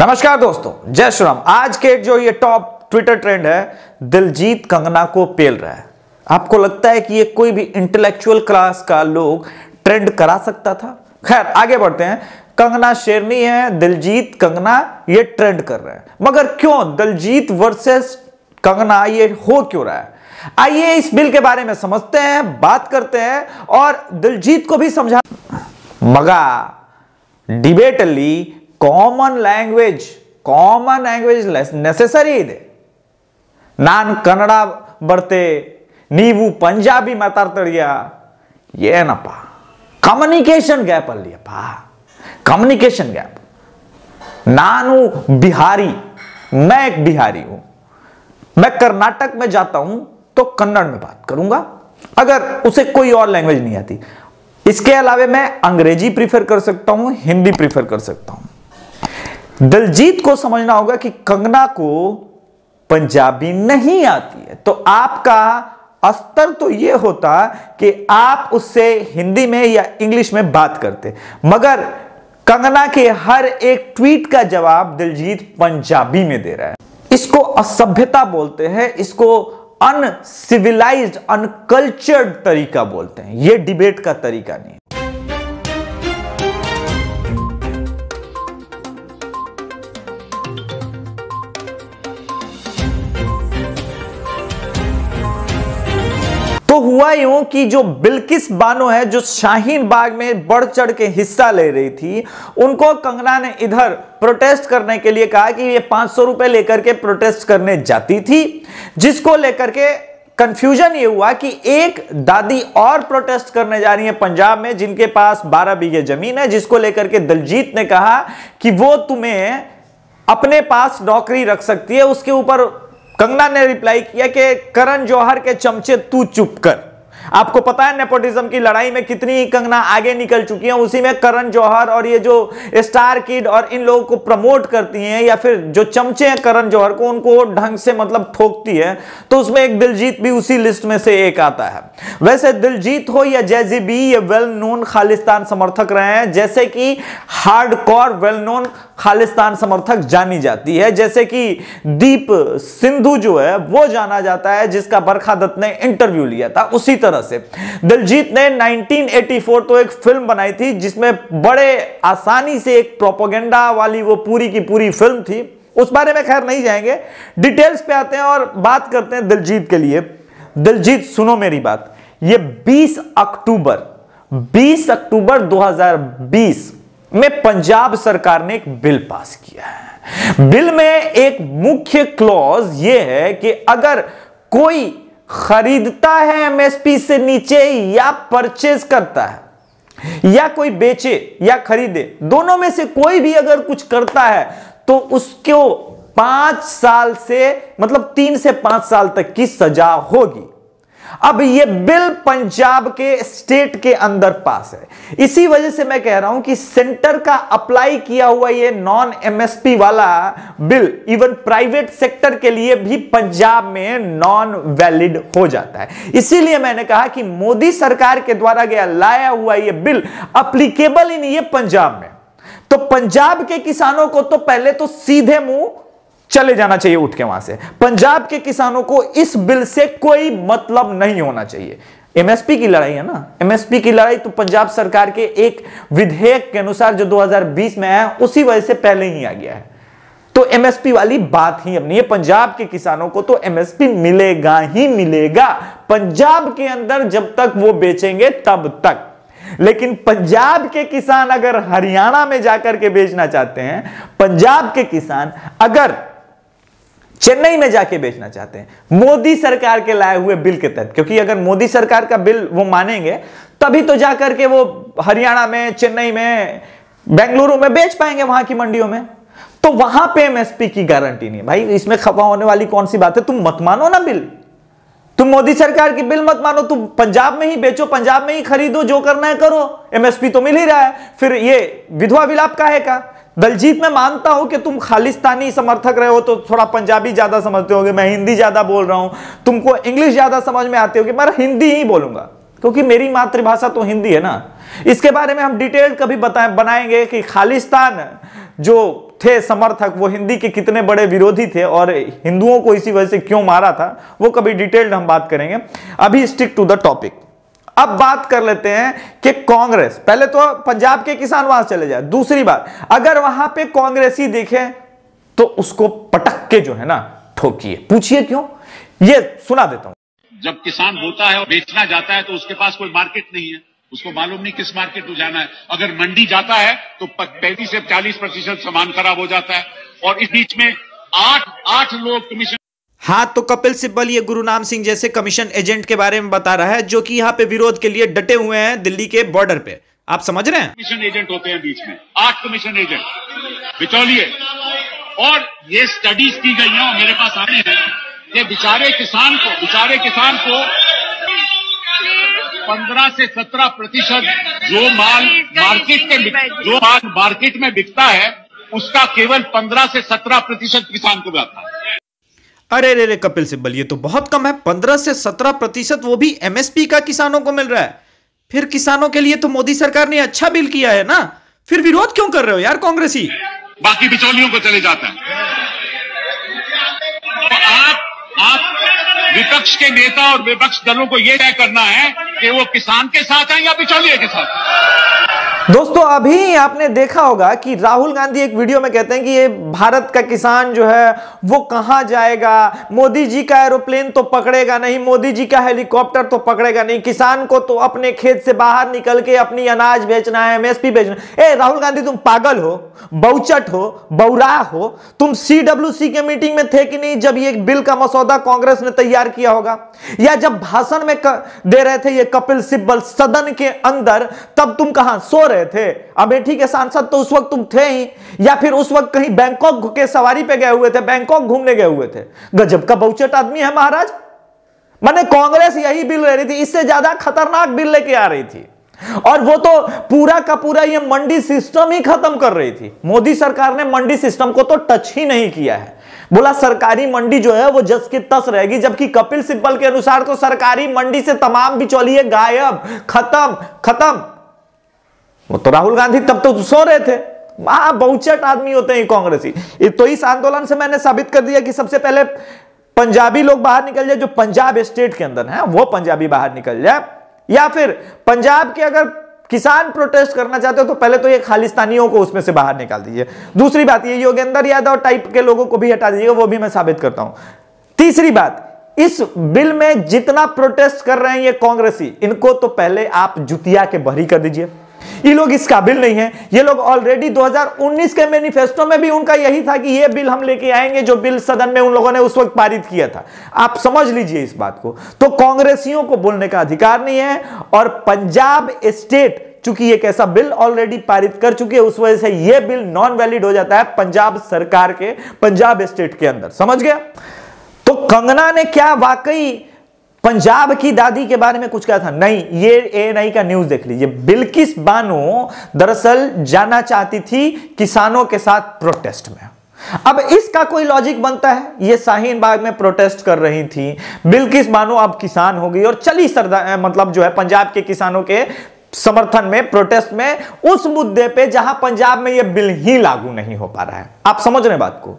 नमस्कार दोस्तों, जय श्री राम। आज के जो ये टॉप ट्विटर ट्रेंड है, दिलजीत कंगना को पेल रहा है। आपको लगता है कि ये कोई भी इंटेलेक्चुअल क्लास का लोग ट्रेंड करा सकता था? खैर, आगे बढ़ते हैं। कंगना शेरनी है, दिलजीत कंगना ये ट्रेंड कर रहे हैं। मगर क्यों दिलजीत वर्सेस कंगना ये हो क्यों रहा है? आइए इस बिल के बारे में समझते हैं, बात करते हैं और दिलजीत को भी समझा मगा डिबेटली common language common language necessary ಇದೆ ನಾನು ಕನ್ನಡ ಬರ್ತೆ ನೀವು ಪಂಜಾಬಿ ಮಾತಾಡ್ತಾರಿಯಾ ಏನಪ್ಪ ಕಮ್ಯುನಿಕೇಶನ್ ಗ್ಯಾಪ್ ಅಲ್ಲಿಯಪ್ಪ कम्युनिकेशन गैप नानू बिहारी मैं एक बिहारी हूं मैं कर्नाटक में जाता हूं तो कन्नड़ में बात करूंगा अगर उसे कोई और लैंग्वेज नहीं आती इसके अलावा मैं अंग्रेजी प्रीफर कर सकता हूं हिंदी प्रीफर कर सकता हूं दिलजीत को समझना होगा कि कंगना को पंजाबी नहीं आती है। तो आपका अस्तर तो यह होता कि आप उससे हिंदी में या इंग्लिश में बात करते। मगर कंगना के हर एक ट्वीट का जवाब दिलजीत पंजाबी में दे रहा है। इसको असभ्यता बोलते हैं, इसको अनसिविलाइज्ड अनकल्चर्ड तरीका बोलते हैं। यह डिबेट का तरीका नहीं हुआ यूँ कि जो बिल्किस बानो है, जो शाहीन बाग में बढ़ चढ़ के हिस्सा ले रही थी, उनको कंगना ने इधर प्रोटेस्ट करने के लिए कहा कि ये पाँच सौ रुपए लेकर के प्रोटेस्ट करने जाती थी, जिसको लेकर के कंफ्यूजन ये हुआ कि एक दादी और प्रोटेस्ट करने जा रही है पंजाब में, जिनके पास 12 बीघे ज़मीन है, जिसको लेकर के दलजीत ने कहा कि वो तुम्हें अपने पास नौकरी रख सकती है, उसके ऊपर कंगना ने रिप्लाई किया कि करण जौहर के चमचे तू चुप कर। आपको पता है नेपोटिज्म की लड़ाई में कितनी कंगना आगे निकल चुकी है, उसी में करण जौहर और ये जो स्टार किड और इन लोगों को प्रमोट करती हैं या फिर जो चमचे हैं करण जौहर को, उनको ढंग से मतलब ठोकती है तो उसमें एक दिलजीत भी उसी लिस्ट में से एक आता है। वैसे दिलजीत हो या जैजी बी, ये वेल नोन खालिस्तान समर्थक रहे हैं, जैसे कि हार्डकोर वेल नोन खालिस्तान समर्थक जानी जाती है। जैसे कि दीप सिंधु जो है, वो जाना जाता है, जिसका बरखा दत्त ने इंटरव्यू लिया था उसी तरह से। दिलजीत ने 1984 तो एक फ़िल्म बनाई थी, जिसमें बड़े आसानी से एक प्रोपोगेंडा वाली वो पूरी की पूरी फ़िल्म थी। उस बारे में खैर नहीं जाएँगे। डिटेल्स पे आते हैं और बात करते हैं दिलजीत के लिए। दिलजीत, सुनो मेरी बात। ये 20 अक्टूबर 20 अक्टूबर 2020 में पंजाब सरकार ने एक बिल पास किया है। बिल में एक मुख्य क्लॉज यह है कि अगर कोई खरीदता है एमएसपी से नीचे या परचेज करता है, या कोई बेचे या खरीदे, दोनों में से कोई भी अगर कुछ करता है तो उसको पाँच साल से मतलब तीन से पाँच साल तक की सजा होगी। अब ये बिल पंजाब के स्टेट के अंदर पास है। इसी वजह से मैं कह रहा हूँ कि सेंटर का अप्लाई किया हुआ ये नॉन एमएसपी वाला बिल इवन प्राइवेट सेक्टर के लिए भी पंजाब में नॉन वैलिड हो जाता है। इसीलिए मैंने कहा कि मोदी सरकार के द्वारा गया, लाया हुआ ये बिल अप्लीकेबल इन है पंजाब में। तो पंजाब के किसानों को तो पहले तो सीधे मुँह चले जाना चाहिए उठ के वहाँ से। पंजाब के किसानों को इस बिल से कोई मतलब नहीं होना चाहिए। एमएसपी की लड़ाई है ना? एमएसपी की लड़ाई तो पंजाब सरकार के एक विधेयक के अनुसार जो 2020 में आया, उसी वजह से पहले ही आ गया है। तो एमएसपी वाली बात ही अब नहीं है। पंजाब के किसानों को तो एमएसपी मिलेगा ही मिलेगा। पंजाब के अंदर जब तक वो बेचेंगे, तब तक। लेकिन पंजाब के किसान अगर हरियाणा में जाकर के बेचना चाहते हैं, पंजाब के किसान अगर चेन्नई में जाके बेचना चाहते हैं। मोदी सरकार के लाए हुए बिल के तहत, क्योंकि अगर मोदी सरकार का बिल वो मानेंगे, तभी तो जाकर के वो हरियाणा में, चेन्नई में, बेंगलुरु में बेच पाएँगे वहाँ की मंडियों में। तो वहाँ पे एमएसपी की गारंटी नहीं भाई, इसमें खपा होने वाली कौन सी बात है? तुम मत मानो ना बिल। तुम मोदी सरकार की बिल मत मानो। तुम पंजाब में ही बेचो, पंजाब में ही खरीदो, जो करना है करो। एमएसपी तो मिल ही रहा है। फिर ये विधवा विलाप का है का? दलजीत मैं मानता हूँ कि तुम खालिस्तानी समर्थक रहे हो तो थोड़ा पंजाबी ज़्यादा समझते होगे, मैं हिंदी ज़्यादा बोल रहा हूँ। तुमको इंग्लिश ज़्यादा समझ में आती होगी मैं हिंदी ही बोलूँगा, क्योंकि मेरी मातृभाषा तो हिंदी है ना। इसके बारे में हम डिटेल कभी बताएँ, बनाएँगे कि खालिस्तान जो थे समर्थक, वो हिंदी के कितने बड़े विरोधी थे, और हिंदुओं को इसी वजह से क्यों मारा था, वो कभी डिटेल्ड हम बात करेंगे। अभी स्टिक टू द टॉपिक अब बात कर लेते हैं कि कांग्रेस, पहले तो पंजाब के किसान वहाँ चले जाए, दूसरी बात, अगर वहाँ पे कांग्रेसी देखे तो उसको पटक के जो है ना, ठोकिए। पूछिए क्यों? ये सुना देता हूँ। जब किसान होता है और बेचना जाता है तो उसके पास कोई मार्केट नहीं है। उसको मालूम नहीं किस मार्केट को जाना है। अगर मंडी जाता है तो पैंतीस से चालीस प्रतिशत सामान खराब हो जाता है। और इस बीच में आठ आठ लोग कमीशन हाँ तो कपिल सिब्बल, ये गुरु नाम सिंह जैसे कमीशन एजेंट के बारे में बता रहा है, जो कि यहाँ पे विरोध के लिए डटे हुए हैं दिल्ली के बॉर्डर पे। आप समझ रहे हैं? कमीशन एजेंट होते हैं बीच में, आठ कमीशन एजेंट बिचौलिए। और ये स्टडीज़ की गई हैं मेरे पास आने हैं। ये बेचारे किसान को, बेचारे किसान को पंद्रह से सत्रह प्रतिशत जो माल मार्केट में जो माल मार्केट में बिकता है, उसका केवल पंद्रह से सत्रह प्रतिशत किसान को जाता है। अरे रे रे कपिल सिब्बल, ये तो बहुत कम है। पंद्रह से सत्रह प्रतिशत वो भी एमएसपी का किसानों को मिल रहा है। फिर किसानों के लिए तो मोदी सरकार ने अच्छा बिल किया है ना? फिर विरोध क्यों कर रहे हो यार कांग्रेसी? बाकी बिचौलियों को चले जाता है। तो आप आप विपक्ष के नेता और विपक्ष दलों को यह तय करना है कि वो किसान के साथ हैं या बिचौलिए के साथ दोस्तों, अभी आपने देखा होगा कि राहुल गांधी एक वीडियो में कहते हैं कि ये भारत का किसान जो है, वो कहाँ जाएगा? मोदी जी का एरोप्लेन तो पकड़ेगा नहीं, मोदी जी का हेलीकॉप्टर तो पकड़ेगा नहीं, किसान को तो अपने खेत से बाहर निकल के अपनी अनाज बेचना है, एमएसपी बेचना ए, राहुल गांधी, तुम पागल हो, बहुचट हो, बौरा हो, तुम सी के मीटिंग में थे कि नहीं जब ये बिल का मसौदा कांग्रेस ने तैयार किया होगा? या जब भाषण में दे रहे थे ये कपिल सिब्बल सदन के अंदर, तब तुम कहाँ सो रहे रहे थे। अमेठी के सांसद तो उस वक्त तुम थे ही। या फिर उस वक्त कहीं बैंकॉक के सवारी पे गए हुए थे, बैंकॉक घूमने गए हुए थे। गजब का बहुचट आदमी है महाराज। मैंने कांग्रेस यही बिल ले रही थी, इससे ज़्यादा खतरनाक बिल लेके आ रही थी। और वो तो पूरा का पूरा ये मंडी सिस्टम ही खत्म कर रही थी। मोदी सरकार ने मंडी सिस्टम को तो टच ही नहीं किया है। बोला, सरकारी मंडी जो है, वो जस की तस रहेगी, जबकि कपिल सिब्बल के अनुसार तो सरकारी मंडी से तमाम बिचौलिए गायब। खत्म खत्म। वो तो राहुल गांधी तब तो सो रहे थे। बहुचट आदमी होते हैं कांग्रेसी। तो इस आंदोलन से मैंने साबित कर दिया कि सबसे पहले पंजाबी लोग बाहर निकल जाए, जो पंजाब स्टेट के अंदर है, वो पंजाबी बाहर निकल जाए। या फिर पंजाब के अगर किसान प्रोटेस्ट करना चाहते हो तो पहले तो ये खालिस्तानियों को उसमें से बाहर निकाल दीजिए। दूसरी बात ये, योगेंद्र यादव टाइप के लोगों को भी हटा दीजिएगा, वो भी मैं साबित करता हूँ। तीसरी बात, इस बिल में जितना प्रोटेस्ट कर रहे हैं ये कांग्रेसी, इनको तो पहले आप जुतिया के बहरी कर दीजिए। ये लोग इस काबिल नहीं है। ये लोग ऑलरेडी 2019 के मैनिफेस्टो में भी उनका यही था कि ये बिल हम लेके आएँगे, जो बिल सदन में उन लोगों ने उस वक्त पारित किया था। आप समझ लीजिए इस बात को। तो कांग्रेसियों को बोलने का अधिकार नहीं है और पंजाब स्टेट, चूँकि एक ऐसा बिल ऑलरेडी पारित कर चुकी है, उस वजह से यह बिल नॉन वैलिड हो जाता है पंजाब सरकार के, पंजाब स्टेट के अंदर। समझ गया? तो कंगना ने क्या वाकई पंजाब की दादी के बारे में कुछ कहा था? नहीं, ये ए का न्यूज़ देख लीजिए। बिल्किस बानो दरअसल जाना चाहती थी किसानों के साथ प्रोटेस्ट में। अब इसका कोई लॉजिक बनता है? ये शाहीन बाग में प्रोटेस्ट कर रही थी। बिल्किस बानो अब किसान हो गई और चली सरदार मतलब जो है पंजाब के किसानों के समर्थन में प्रोटेस्ट में, उस मुद्दे पे जहाँ पंजाब में यह बिल ही लागू नहीं हो पा रहा है। आप समझ रहे बात को?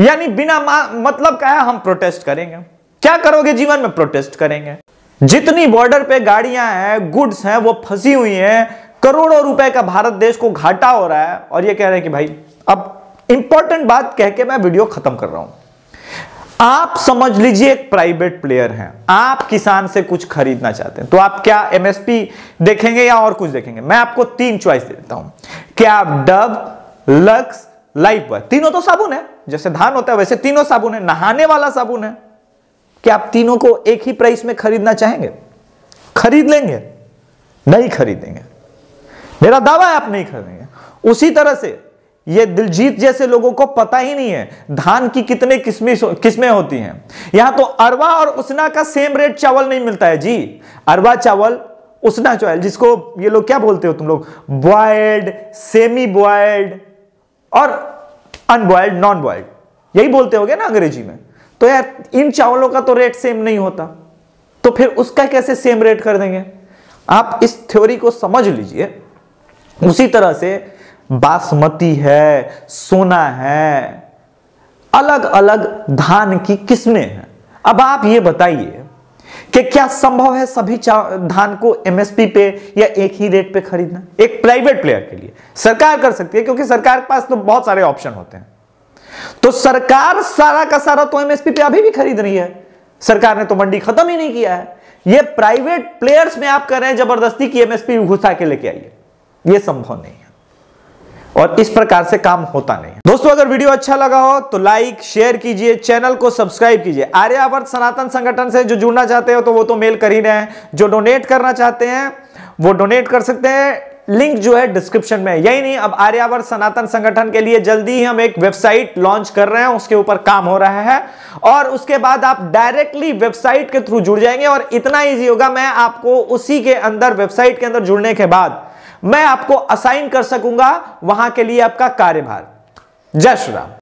यानी बिना मतलब कहा हम प्रोटेस्ट करेंगे। क्या करोगे जीवन में? प्रोटेस्ट करेंगे। जितनी बॉर्डर पे गाड़ियाँ हैं गुड्स हैं, वो फंसी हुई हैं। करोड़ों रुपए का भारत देश को घाटा हो रहा है और ये कह रहे हैं कि भाई, अब इंपॉर्टेंट बात कह के मैं वीडियो खत्म कर रहा हूँ। आप समझ लीजिए एक प्राइवेट प्लेयर हैं। आप किसान से कुछ खरीदना चाहते हैं। तो आप क्या एमएसपी देखेंगे या और कुछ देखेंगे? मैं आपको तीन चॉइस दे देता हूँ। क्या आप डब लक्स लाइफ तीनों तो साबुन है। जैसे धान होता है, वैसे तीनों साबुन है। नहाने वाला साबुन है। क्या आप तीनों को एक ही प्राइस में खरीदना चाहेंगे? खरीद लेंगे। नहीं खरीदेंगे। मेरा दावा है, आप नहीं खरीदेंगे। उसी तरह से ये दिलजीत जैसे लोगों को पता ही नहीं है, धान की कितने किस्में किस्में होती हैं। यहाँ तो अरवा और उसना का सेम रेट चावल नहीं मिलता है। जी, अरवा चावल, उसना चावल, जिसको ये लोग क्या बोलते हो तुम लोग? बॉयल्ड सेमी बॉयल्ड और अनबॉयल्ड नॉन बॉयल्ड यही बोलते हो ना अंग्रेज़ी में? तो यार, इन चावलों का तो रेट सेम नहीं होता। तो फिर उसका कैसे सेम रेट कर देंगे? आप इस थ्योरी को समझ लीजिए। उसी तरह से बासमती है, सोना है अलग अलग धान की किस्में हैं। अब आप ये बताइए कि क्या संभव है सभी धान को एमएसपी पे या एक ही रेट पे खरीदना? एक प्राइवेट प्लेयर के लिए। सरकार कर सकती है, क्योंकि सरकार के पास तो बहुत सारे ऑप्शन होते हैं। तो सरकार सारा का सारा तो एमएसपी पे अभी भी खरीद रही है। सरकार ने तो मंडी खत्म ही नहीं किया है। ये प्राइवेट प्लेयर्स में आप कर रहे हैं ज़बरदस्ती की एमएसपी घुसा के लेके आइए। ये संभव नहीं है। और इस प्रकार से काम होता नहीं दोस्तों, अगर वीडियो अच्छा लगा हो तो लाइक शेयर कीजिए चैनल को सब्सक्राइब कीजिए। आर्यावर्त सनातन संगठन से जो जुड़ना चाहते हो तो वो तो मेल कर ही रहे हैं। जो डोनेट करना चाहते हैं, वो डोनेट कर सकते हैं। लिंक जो है डिस्क्रिप्शन में यही नहीं, अब आर्यावर्त सनातन संगठन के लिए जल्दी ही हम एक वेबसाइट लॉन्च कर रहे हैं, उसके ऊपर काम हो रहा है और उसके बाद आप डायरेक्टली वेबसाइट के थ्रू जुड़ जाएँगे और इतना ईजी होगा, मैं आपको उसी के अंदर, वेबसाइट के अंदर जुड़ने के बाद मैं आपको असाइन कर सकूँगा वहाँ के लिए आपका कार्यभार। जय श्री राम।